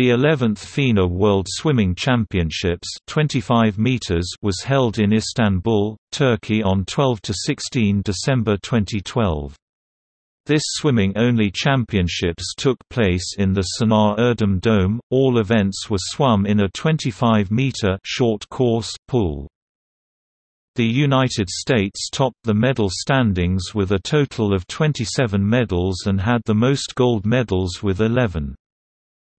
The 11th FINA World Swimming Championships 25 meters was held in Istanbul, Turkey on 12–16 December 2012. This swimming-only championships took place in the Sinan Erdem Dome. All events were swum in a 25-meter short course pool. The United States topped the medal standings with a total of 27 medals and had the most gold medals with 11.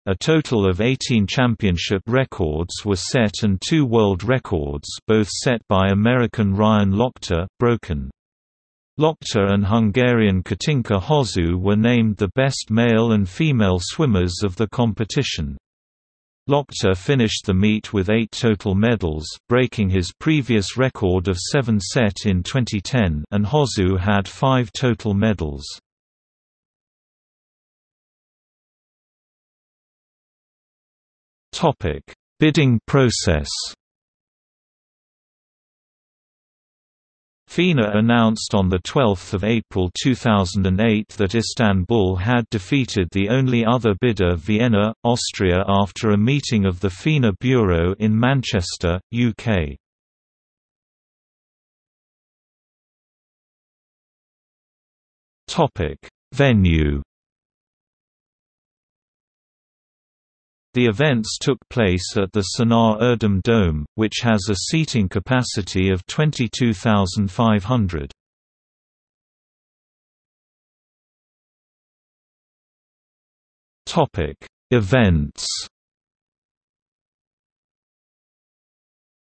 A total of 18 championship records were set and two world records both set by American Ryan Lochte broken. Lochte and Hungarian Katinka Hosszú were named the best male and female swimmers of the competition. Lochte finished the meet with eight total medals, breaking his previous record of seven set in 2010 and Hozu had five total medals. Topic: Bidding process. FINA announced on 12 April 2008 that Istanbul had defeated the only other bidder Vienna, Austria after a meeting of the FINA Bureau in Manchester, UK. Venue The events took place at the Sinan Erdem Dome, which has a seating capacity of 22,500. Topic: Events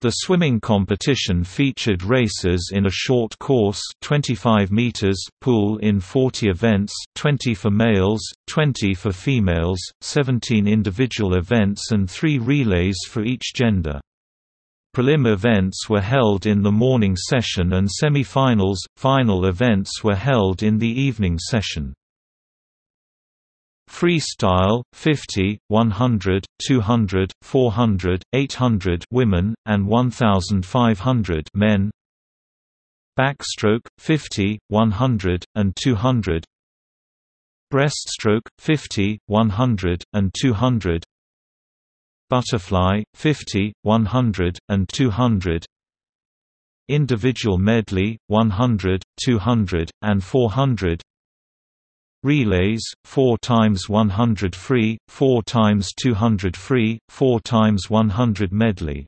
The swimming competition featured races in a short course 25 meters pool in 40 events 20 for males, 20 for females, 17 individual events and 3 relays for each gender. Prelim events were held in the morning session and semi-finals, final events were held in the evening session. Freestyle 50, 100, 200, 400, 800 women and 1500 men. Backstroke 50, 100 and 200. Breaststroke 50, 100 and 200. Butterfly 50, 100 and 200. Individual medley 100, 200 and 400 relays 4 times 100 free 4 times 200 free 4 times 100 medley.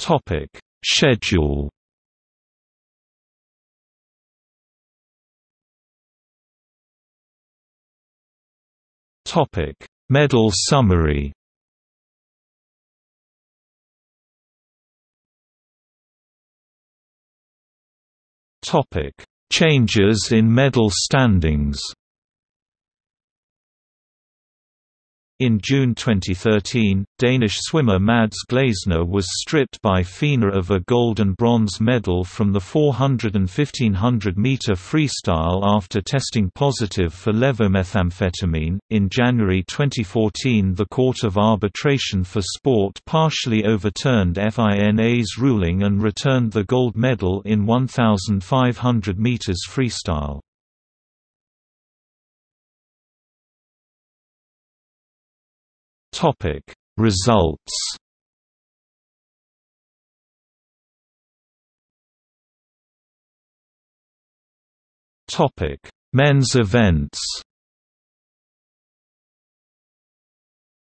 Topic schedule. Topic medal summary Topic: Changes in medal standings. In June 2013, Danish swimmer Mads Glæsner was stripped by FINA of a gold and bronze medal from the 400 and 1500 meter freestyle after testing positive for levomethamphetamine. In January 2014, the Court of Arbitration for Sport partially overturned FINA's ruling and returned the gold medal in 1500 meters freestyle. Topic. Results Topic. Men's events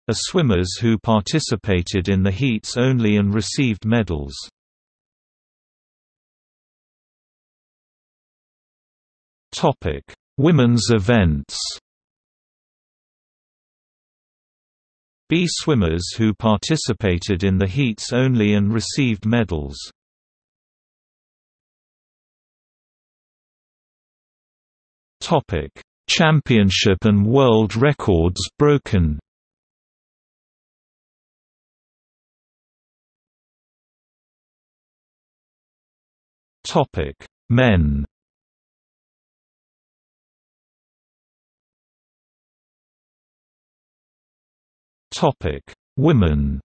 A swimmers who participated in the heats only and received medals. Topic. Women's events B swimmers who participated in the heats only and received medals. Topic: Championship and world records broken. Topic: Men. Topic: Women.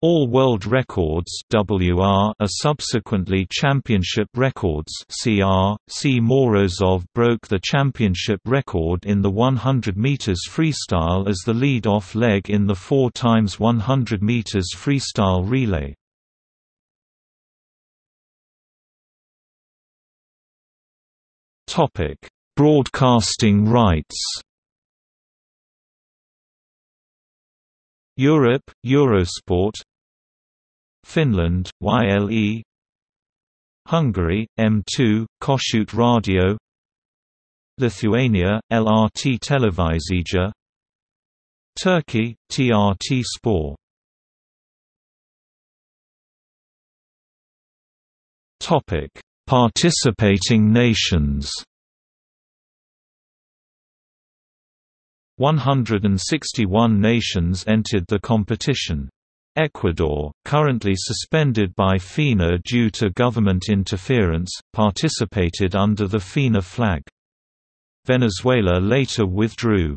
All world records (WR) are subsequently championship records (CR). C. Morozov broke the championship record in the 100 meters freestyle as the lead-off leg in the 4 x 100 meters freestyle relay. Topic: Broadcasting rights. Europe, Eurosport. Finland, YLE Hungary, M2, Kossuth Radio. Lithuania, LRT Televizija. Turkey, TRT Topic: Participating nations 161 nations entered the competition. Ecuador, currently suspended by FINA due to government interference, participated under the FINA flag. Venezuela later withdrew.